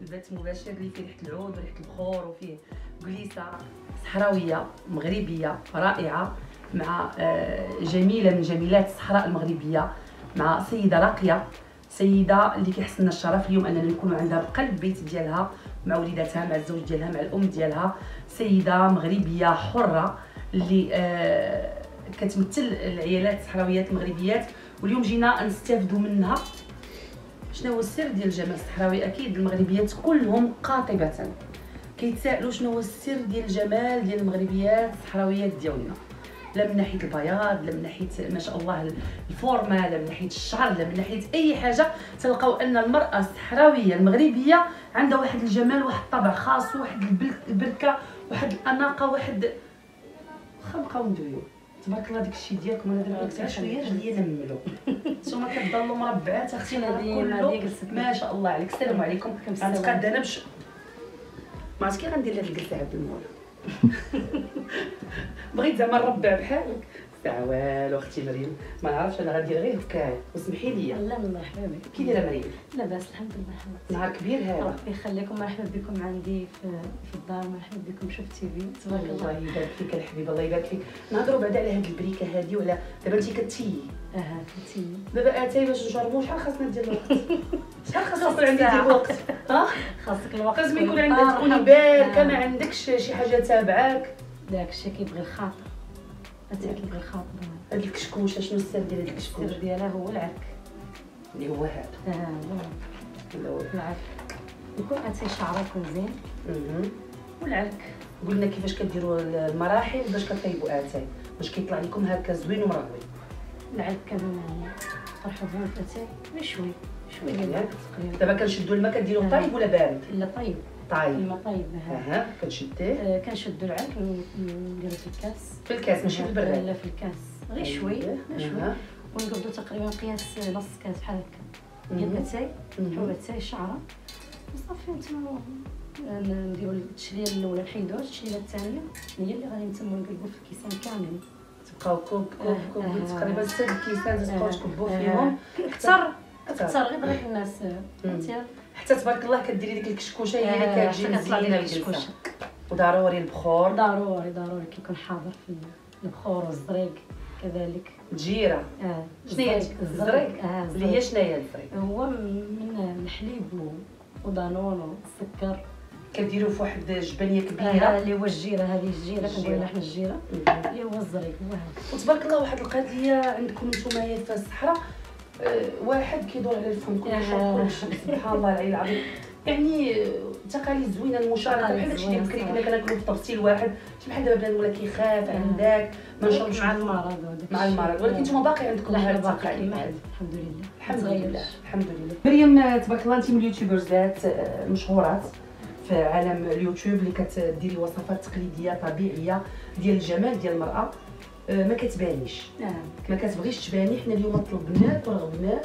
البث المباشر اللي فيه ريحه العود وريحه البخور وفيه جليسة صحراوية مغربية رائعة مع آه، جميلة من جميلات الصحراء المغربية مع سيدة راقية سيدة اللي كيحسن الشرف اليوم أننا نكونوا عندها بقلب البيت ديالها مع وليداتها مع الزوج ديالها مع الأم ديالها. سيدة مغربية حرة اللي آه، كتمثل العيالات الصحراويات المغربيات واليوم جينا نستافدوا منها. شنو هو السر ديال الجمال الصحراوي؟ أكيد المغربيات كلهم قاطبة. كيتسائلوا شنو هو السر ديال الجمال ديال المغربيات الصحراويات ديالنا. لا من ناحية البياض لا من ناحية ما شاء الله الفورمة لا من ناحية الشعر لا من ناحية أي حاجة تلقاو أن المرأة الصحراوية المغربية عندها واحد الجمال واحد الطبع خاص واحد البركة واحد الأناقة واحد خلقة وندويو. تبارك الله داك الشيء ديالكم أنا دابا قلت شوية غادي نملو نتوما كتضلوا مربعات أختي كلو ما شاء الله عليك. السلام عليكم. غنتقاد أنا باش ما عرفت كي غندير لهاد الجلسه عبد المولى. بغيت زعما نربع بحالك. ساعه والو أختي مريم. ما نعرفش أنا غندير غير هكايا وسمحي لي. لا مرحبا بك. كي دايرة مريم؟ لاباس الحمد لله. نهار كبير هذا. ربي يخليكم. مرحبا بكم عندي في, في الدار. مرحبا بكم. شوف تي في. تبارك الله. الله يبارك فيك الحبيبه الله يبارك فيك. نهضروا بعدا على هاد البريكة هادي ولا دابا انت كتيي أها كتيي دابا أتاي باش نجربوا شحال خاصنا ندير الوقت؟ شحال خاصنا عندي ندير الوقت؟ ها؟ خاصك الوقت لازم يكون عندك تكوني باركه ما عندكش شي حاجة تابعاك؟ داكشي كيبغي الخاطر. كيبغي الخاطر هاد الكشكوشه شنو السر ديال هاد الكشكوش السر ديالها هو العرك اللي هو هذا. آه العرك يكون شعره يكون زين. والعلك قلنا كيفاش كديروا المراحل باش كطيبوا آتاي. باش كيطلع لكم هكا زوين ومرغوي العلك كنطرحوا فيه الاتاي شوي شوي ديال العلك تقريبا دابا كنشدوا الماء كديروا طيب ولا بارد؟ لا طيب الماء طيب أها. كنشديه؟ آه كنشدوا العلك نديرو في الكاس. في الكاس ماشي في البراد لا في الكاس. غير أيوة. شوي شوي. ونقبضوا تقريبا قياس نص كاس بحال هكا. ديال اتاي حبة اتاي شعرة. وصافي نتما نديرو التشلية الأولى نحيدوها التشلية الثانية. هي اللي غادي نتمو نقلبو في الكيسان كاملين تبقاو كوب كوب كوب. تقريبا ست كيسان تبقاو تكبوا فيهم. كثر كثر غير ضريح الناس. فهمتي حتى تبارك الله كديري ديك الكشكوشة هي اللي كتجي مزيانه الكشكوشة. وضروري البخور. ضروري ضروري كيكون حاضر في البخور والزريق كذلك. الجيرة. آه شنو هي الزريق آه اللي هي شنو هي الزريق؟ هو من الحليب ودانون والسكر كديروا في واحد الجبانيه كبيرة. آه اللي هو الجيرة هذه الجيرة كنقولوا لها حنا الجيرة. اللي هو الزريق وتبارك الله واحد القضية عندكم نتوما في الصحراء. آه واحد كيدور على الفم كل سبحان الله العلي العظيم. يعني تقاليد زوينة المشاركه بحال داكشي ديال بكري كنا كناكلوا في تفصيل واحد. ماشي بحال دابا بنادم ولا كيخاف عن داك ما نشربش مع المرض مع المرض. ولكن نتوما باقي عندكم هاد التقاليد. الحمد لله. الحمد لله الحمد لله. مريم تبارك الله انت من اليوتيوبرزات مشهورات في عالم اليوتيوب اللي كتديري وصفات تقليدية طبيعية ديال الجمال ديال المرأة. ما كتبانيش. ما كتبغيش تباني. حنا اليوم طلبناك ورغبناك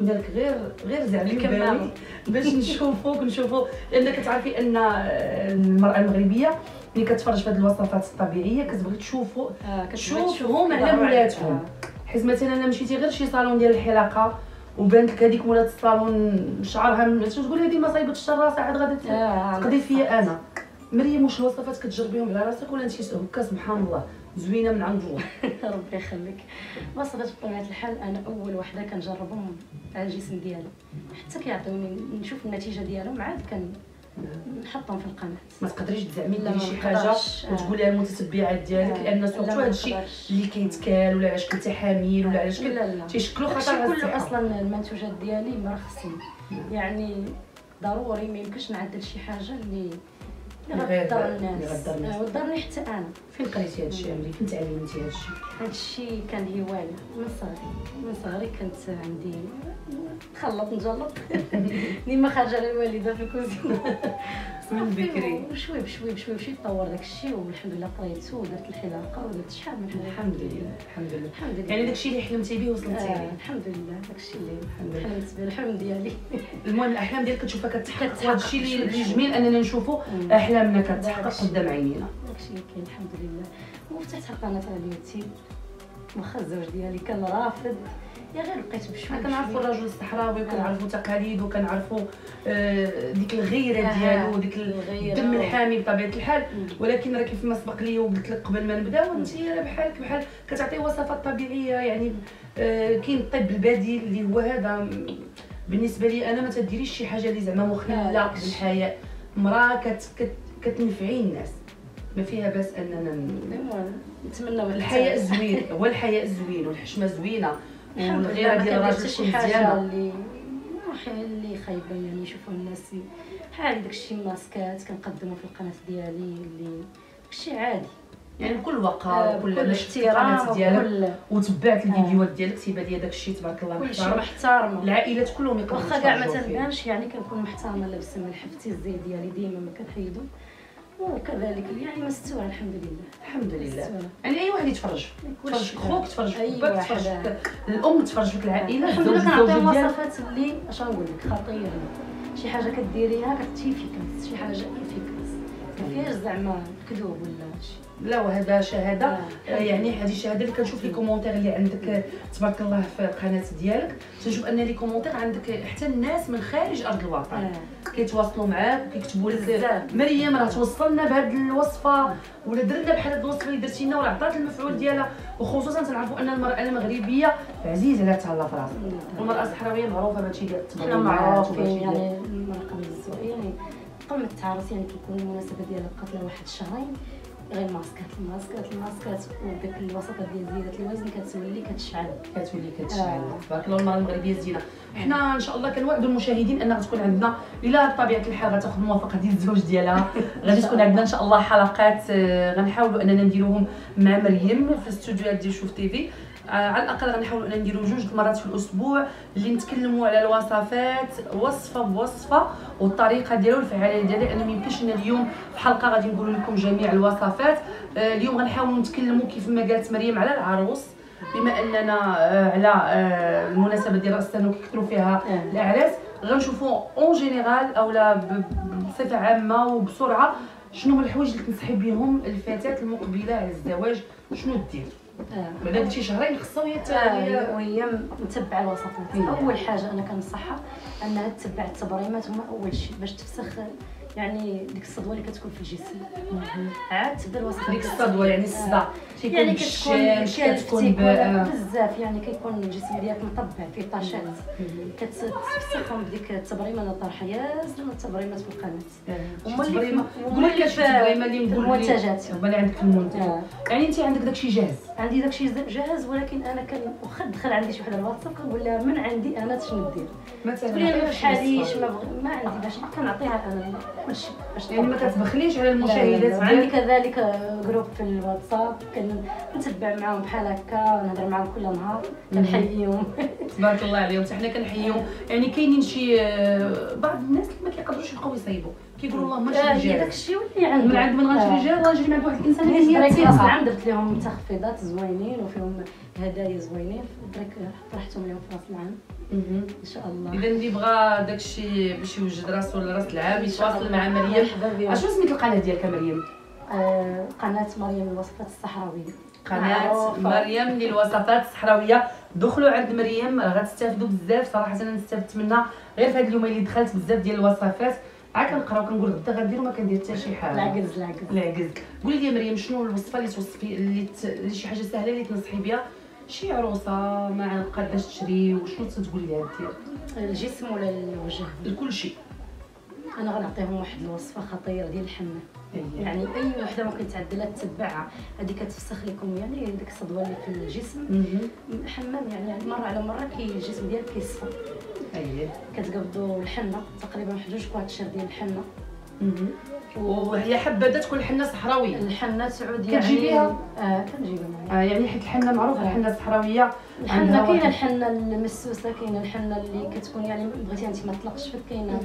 قلنا لك غير غير زعما بالي باش نشوفوك نشوفوا لأن كتعرفي أن المرأة المغربية ملي كتفرج في هذه الوصفات الطبيعية كتبغي تشوفوا آه تشوفهم على ولادهم. آه. حيت مثلا أنا مشيتي غير شي صالون ديال الحلاقة وبانت لك هذيك ولات الصالون شعرها شنو تقول هذه مصايبه الشراسه عاد غادي تقضي فيا أنا. مريم واش الوصفات كتجربيهم على راسك ولا أنت هكا سبحان الله. زوينة من عند الله ربي يخليك. وصفات بطبيعة الحال أنا أول وحدة كنجربهم على الجسم ديالي. حتى كيعطيوني نشوف النتيجة ديالهم عاد كان نحطهم في القناة. ما تقدريش تزعمي لي شي حاجة وتقوليها للمتتبعات ديالك لأن سورتو هذا الشيء اللي كيتكال ولا علاش كنتي حامل ولا علاش تيشكلوا خطر كله أصلا المنتوجات ديالي مرخصين. يعني ضروري ما يمكنش نعدل شي حاجة اللي غدر الناس حتى أنا. فين قريتي هذا الشيء عمري فين تعلمتي هذا الشيء؟ هذا الشيء كان هواية. من صغري. من صغري كنت عندي نخلط نجلط ديما خارجة على الوالدة في الكوزينه من بكري. بشوي بشوي بشوي بشوي تطور داك الشيء والحمد لله قريت ودرت الحلاقه ودرت شحال من حاجة الحمد لله الحمد لله. الحمد لله. يعني داك الشيء اللي حلمتي به وصلتي ليه آه الحمد لله داك الشيء اللي حلمت به الحلم ديالي. المهم الأحلام ديالك كتشوفها كتحقق وهذا الشيء اللي جميل أننا نشوفوا أحلامنا كتحقق قدام عينينا. داك الشيء كاين الحمد لله. وفتحت قناة على اليوتيوب. واخا الزوج ديالي كان رافض. يا غير بقيت بشوي كنعرفوا. الرجل الصحراوي آه. وكنعرفوا تقاليده وكنعرفوا آه، ديك الغيرة آه. ديالو الغيرة. الدم الحامي بطبيعة الحال. ولكن راه كيف ما سبق لي وقلت لك قبل ما نبداو انت راه بحالك بحال كتعطي وصفات طبيعية يعني آه، كاين الطب البديل اللي هو هذا بالنسبة لي أنا ما تديريش شي حاجة اللي زعما مخله لا. بالحياة مراه كت كت كتنفعي الناس ما فيها باس أننا نتمنى الساعة. زوين هو الحياة زوين والحشمة زوينة الحمد لله والغيرة ما ديال الراجل شي حاجة اللي اللي خايبة يعني يشوفوا الناس بحال داكشي ماسكات كنقدمو في القناة ديالي اللي داكشي عادي. يعني بكل وقار آه، وكل بكل أنا شفت احترام القناة ديالك وتبعت الفيديوهات ديالك تيبان لي داك الشيء تبارك الله محترم. محترمه العائلات كلهم يقدروا واخا كاع ما. تنبانش يعني كنكون محترمة لابسة من حفتي الزي ديالي ديما ما كنحيدو. وكذلك يعني مستوره الحمد لله الحمد لله مستورة. يعني أي واحد يتفرج تفرج. خوك تفرج باك. تفرج الأم تفرج في العائلة الحمد لله كنعطيهم ديالك وصفات اللي اش غنقول لك خطيره شي حاجة كديريها كت efficace شي حاجة efficace ما فيهاش زعما كذوب ولا شي لا وهذا شهادة آه. آه، يعني هذه الشهاده اللي كنشوف les commentaires اللي عندك آه، تبارك الله في القناه ديالك تنشوف أن les commentaires عندك حتى الناس من خارج أرض الوطن آه. كيتواصلوا معاك وكيكتبوا لك. مريم راه توصلنا بهذه الوصفة ولا درنا بحال هذه الوصفة اللي درتي لنا ولا عطات المفعول ديالها. وخصوصا تنعرفوا أن المرأة المغربية عزيز عليها تهلا في راسها. والمرأة الصحراوية معروفة بهادشي ديال حنا التبرعات معروفين ديال- يعني المرأة قبل الزواج يعني قبل التعارس يعني كيكون المناسبة ديالها بقات لها واحد الشهرين. غير ماسكات الماسكات الماسكات وداك الوسطات ديال زيادة الوزن كتولي كتشعل. كتولي كتشعل. آه. تبارك الله المراه المغربيه زينه حنا إن شاء الله كنوعدوا المشاهدين ان غتكون عندنا إلا بطبيعة الحال غتاخذ الموافقه ديال الزوج ديالها غادي تكون عندنا إن شاء الله حلقات آه، غنحاولوا اننا نديروهم مع مريم في الاستوديوهات ديال شوف تيفي آه، على الأقل غنحاولوا ان نديروا جوج المرات في الأسبوع اللي نتكلموا على الوصفات وصفة بوصفة والطريقة ديالها والفعاليه ديالها لأن ما يمكنش اليوم في حلقة غادي نقول لكم جميع الوصفات. آه، اليوم غنحاولوا نتكلموا كيف ما قالت مريم على العروس بما أننا آه، على آه، المناسبة ديال رأس السنة وكيكثروا فيها آه. الاعراس غنشوفوا en général اولا بصفة عامة وبسرعة شنو هما الحوايج اللي تنصحي بهم الفتاه المقبلة على الزواج؟ شنو دير آه. بعد هاد شي شهرين خصها هي آه، هي- وهي متبعة الوصفات. أول حاجة أنا كنصحها أنها تتبع التبريمات هما أول شيء باش تفسخ يعني ديك الصدوة اللي كتكون في الجسم. عاد تبدا الوصفات ديك الصدوة يعني الصداع. تيكون يعني كتكون كتكون آه. بزاف يعني كيكون الجسم ديالك مطبع فيه طاشات كتفسخهم بديك التبريمة طرحه ياسر من التبريمات في القناه هما اللي هما لي اللي شي في تبريمة اللي نقول المنتجات. هما اللي عندك في المنتج. آه. يعني انت عندك داكشي جاهز. عندي داكشي جاهز ولكن أنا كان واخا دخل عندي شي وحده الواتساب كنقول لها من عندي أنا شنو ندير. مثلا تقول لي أنا ما بحاليش. ما عندي باش كنعطيها أنا. باش يعني ما. كتبخليش على. المشاهدات. ديالك كذلك جروب في الواتساب. كنتبع معاهم بحال هكا نهضر معاهم كل نهار. كنحييهم. تبارك الله عليهم. حتى حنا كنحييهم. يعني كاينين شي آه، بعض الناس اللي ما كيقدروش يبقاو يصايبوا. كيقولوا اللهم آه، شي هي جاهز داكشي اللي عندي من عند من غنشري جاهز غنجري مع واحد الإنسان اللي هي الثقة. أصلا درت لهم تخفيضات زوينين وفيهم هدايا زوينين. دريك طرحتهم لهم في راس العام. إن شاء الله. إذا اللي بغى داكشي باش يوجد راسو لراس العام يتواصل. مع مريم. اشنو سميت القناة ديالك مريم؟ آه، قناة مريم الوصفات الصحراوية. قناة. مريم للوصفات الصحراوية. دخلوا عند مريم راه غتستافدوا بزاف صراحة أنا استفدت منها. غير في هاد اليومين اللي دخلت بزاف ديال الوصفات. عاد كنقرا وكنقول غدا غندير وما كندير حتى شي حاجة. العكز العكز العكز قولي لي مريم شنو الوصفة اللي توصفي اللي, ت... اللي شي حاجة سهلة اللي تنصحي بها شي عروسة ما قاداش تشري وشنو تقول لها دير الجسم ولا الوجه؟ لكل شيء أنا غنعطيهم واحد الوصفة خطيرة ديال الحنه يعني أي وحدة ممكن تعدلها تتبعها هذه كتفسخ لكم يعني ديك الصدوة اللي في الجسم. مهم. حمام يعني مرة على مرة كي الجسم ديالك كيصفى. اييه كتقبضوا الحنه تقريبا واحد جوج كواشر ديال الحنه. وهي حبذا تكون حنة صحراوية. الحنة تعود يعني كتجيبيها؟ آه كنجيبها آه يعني حيت الحنة معروفة. الحنة الصحراوية. الحنة كاينة الحنة المسوسة كاينة الحنة اللي كتكون يعني بغيتي انت ما تطلقش فيك كاينة.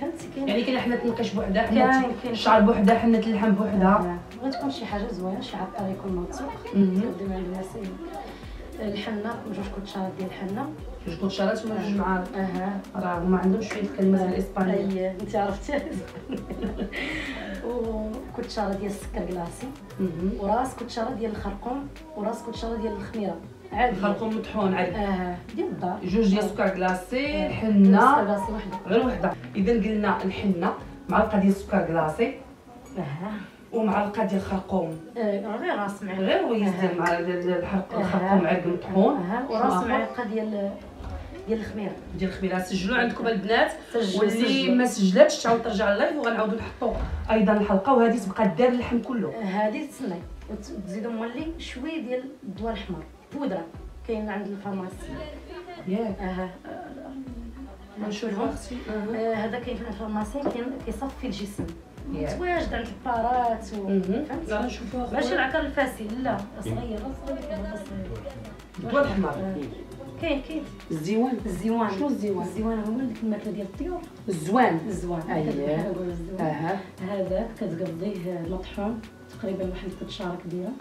فهمتي؟ كاينة. يعني كاينة حنة النقاش بوحدها كاين حنه كاين الشعر بوحدها حنة اللحم بوحدها. آه. بغيت تكون شي حاجة زوينة شي عطار يكون موثوق. الناس الحنة جوج كوتشارات ديال الحنة. جوج كوتشارات ولا جوج معالق أها. راه هما عندهم شوية الكلمات الاسبانيه أي أنت عرفتي؟ وكوتشارة ديال السكر كلاصي. وراس كوتشارة ديال الخرقوم. وراس كوتشارة ديال الخميرة. عادي. نخلقو مطحون عادي. آه ديال الدار. جوج ديال السكر كلاصي آه. حنة. كلاصي وحدة. غير وحدة. إذا قلنا الحنة معلقة ديال السكر كلاصي آه ومعلقة ديال الخرقوم. آه، غير راس معلقه غير ويز آه. ديال الحرق آه. الخرقوم. عرق مطحون. وراس؟ معلقة ديال ديال الخميره ديال الخميره. سجلوا عندكم البنات واللي. ما سجلاتش تعاود ترجع اللايف وغنعاودوا نحطوا أيضا الحلقة وهذه تبقى دار اللحم كله. هذه تسني وتزيدوا مولي شوية ديال الضوء الأحمر. بودرة. كاين عند الفارماسي ياك آه ما نشوفها. أختي آه، هذا كاين في الفارماسي كاين كيصفي الجسم. ياك واجد عند البارات فهمتي؟ ماشي العكر الفاسي لا. صغير صغير الضوء الأحمر. آه. كاين كاين. الزيوان الزيوان شنو الزيوان؟ الزيوان هو ديك الماكلة ديال الطيور. الزوان الزوان الزوان. أها. هذا كتقضيه مطحون تقريبا واحد ثلاث شعره كبيره.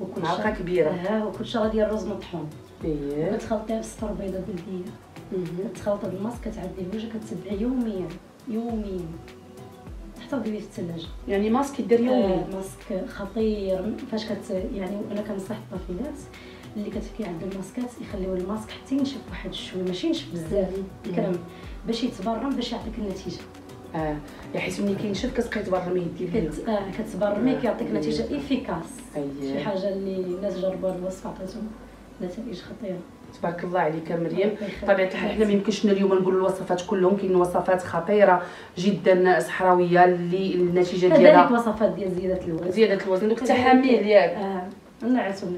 وكل معلقه كبيرة. وكل شعره ديال الرز مطحون. اييه كتخلطيها بصفر بيضه بلديه مهم. كتخلط الماس كتعدي الوجه كتتبعي يوميا. يوميا. حتى ديريه في الثلاجة. يعني ماسك يدير يومي آه ماسك خطير. فاش كت يعني أنا كنصح الطفيلات اللي كتفكي عند الماسكات يخليو الماسك حتى ينشف واحد شوية ماشي ينشف بزاف الكرم. باش يتبرم باش يعطيك النتيجة. آه حيت ملي كينشف كتبقاي تبرمي يدي بيه كت... آه كتبرمي كيعطيك نتيجة efficace. شي حاجة اللي الناس جربوا هاد الوصفه عطيتهم نتائج خطيرة. تبارك الله عليك مريم. طبيعة الحال حنا ما يمكنش اليوم نقولوا الوصفات كلهم كاين وصفات خطيرة جدا صحراوية اللي النتيجة كذلك ديالها وصفات ديال زيادة الوزن. زيادة الوزن دوك كذلك- التحاميل ياك. آه نعسوا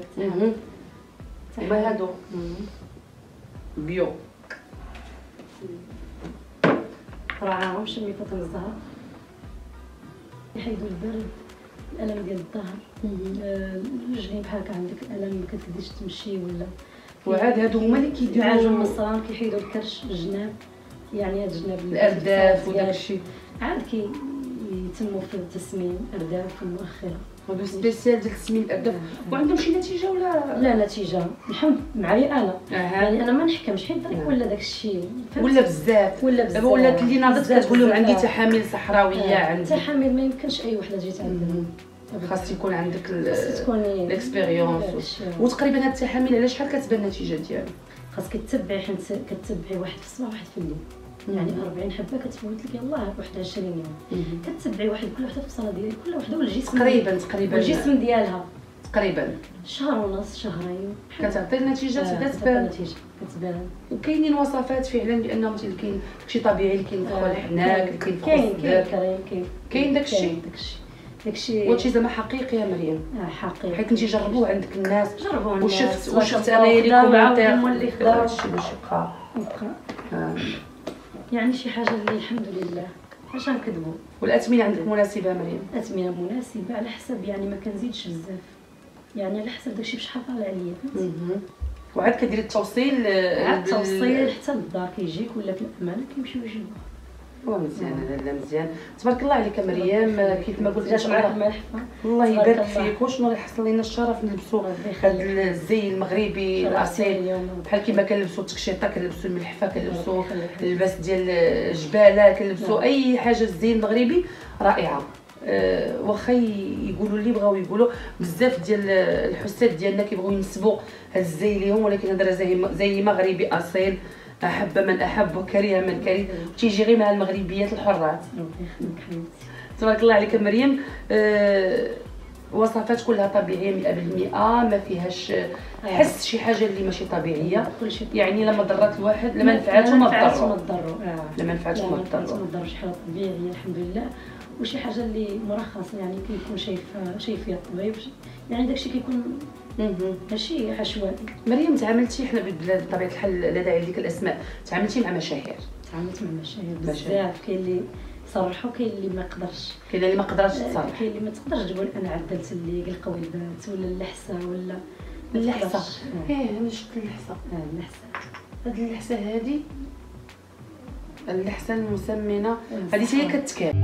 وما هادو بيو. راه عارف شمي فاطمة الزهر. يحيدوا البرد الألم ديال الظهر. آه، الرجلين بحال هكا عندك ألم ما كتقدريش تمشي ولا. وعاد هادو هما اللي كيديروا من الصرام كيحيدوا الكرش الجناب. يعني هاد الجناب الأرداف ديال- وداك الشيء عاد كي يتموا في التسمين أرداف المؤخرة. spécial ديال تسمين الارداف وعندهم شي نتيجة ولا؟ لا نتيجة. الحمد معايا أنا. يعني أنا ما نحكمش حيت. ولا داك الشيء. ولا بزاف. ولا بزاف دابا ولات اللي ناضت كتقول لهم. عندي تحاميل صحراوية عندي. التحامل ما يمكنش أي وحدة تجي تعلم خاص يكون عندك خاص ال expérience وتقريبا هاد التحاميل على شحال كتبان النتيجة ديالو خاصك تتبعي حيت كتبعي واحد في الصباح واحد في الليل. يعني 40 حبة كتفوت لك يلاه واحد 20 يوم. كتبعي واحد كل وحده في الصلاه ديالك كل وحده والجسم تقريبا تقريبا. والجسم ديالها. تقريبا. شهر ونص شهرين. كتعطي النتيجة آه، تبدا كتعطي تبان كتبان. وكاينين وصفات فعلا بأنهم مثلا كاين داكشي طبيعي اللي كاين في آه، الحناك اللي كاين في كاين كاين. كاين داكشي؟ داكشي. داكشي. وهادشي زعما حقيقي يا مريم. آه، حقيقي. حيت كنتي جربوه عندك الناس. جربوا الناس، وشفت وشفت أنا les commentaires اللي خداو هادشي باش يبقى يبقى. آه. يعني شي حاجة اللي الحمد لله اش نكذبوا والاثمنه عندك مناسبة مريم اثمنه مناسبة على حسب يعني ما كنزيدش بزاف يعني على حسب داكشي بشحال طالع عليا. وعاد كديري التوصيل آه، عاد بال- التوصيل حتى للدار كيجيك ولا في الأمانة كيمشيو يجيبوه مزيان لا مزيان. تبارك الله عليك مريم كيف ما قلت معاك الله يبارك. فيك. وشنو اللي حصل لنا الشرف نلبسوا هذا الزي المغربي الاصيل بحال كيما كنلبسوا التكشيطة كنلبسوا الملحفة كنلبسوا. اللباس ديال الجبالة كنلبسوا نعم. أي حاجة الزي المغربي رائعة. أه واخا يقولوا اللي بغاو يقولوا. بزاف ديال الحساد ديالنا كيبغيو ينسبوا هذا الزي ليهم ولكن هذا زي زي مغربي أصيل. أحب من أحب وكره من كره. تيجي غير مع المغربيات الحرات تبارك الله عليك مريم. أه وصفات كلها طبيعية 100% ما فيهاش حس شي حاجة اللي ماشي طبيعية. يعني لما ضرات الواحد لما نفعته ما تضروا. آه. لما نفعته ما ضرو ما تضرش حاجة طبيعية الحمد لله. وشي حاجة اللي مرخص يعني كيكون شايف شايف فيها الطبيب يعني داكشي كيكون مهم. ماشي عشوائي مريم تعاملتي حنا ببلاد بطبيعة الحال لا داعي لذيك الأسماء تعاملتي مع مشاهير تعاملت مع مشاهير. بزاف كاين اللي صرحوا كاين اللي ما قدرش كاين اللي ما قدرش تصرح كاين اللي ما تقدرش تقول أنا عدلت اللي القويبات ولا اللحسة ولا اللحسة. آه. إيه أنا شفت اللحسه آه، اللحسة هاد اللحسة هادي اللحسة المسمنة آه، هذه هي. كتكال